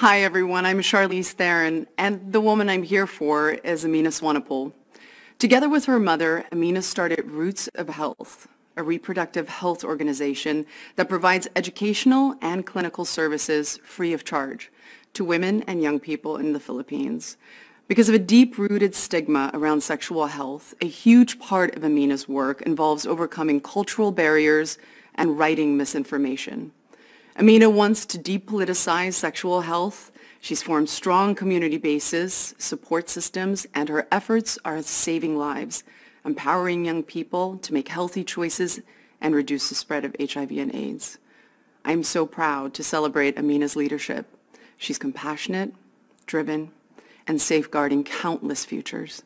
Hi, everyone. I'm Charlize Theron, and the woman I'm here for is Amina Swanepoel. Together with her mother, Amina started Roots of Health, a reproductive health organization that provides educational and clinical services free of charge to women and young people in the Philippines. Because of a deep-rooted stigma around sexual health, a huge part of Amina's work involves overcoming cultural barriers and writing misinformation. Amina wants to depoliticize sexual health. She's formed strong community bases, support systems, and her efforts are saving lives, empowering young people to make healthy choices and reduce the spread of HIV and AIDS. I'm so proud to celebrate Amina's leadership. She's compassionate, driven, and safeguarding countless futures.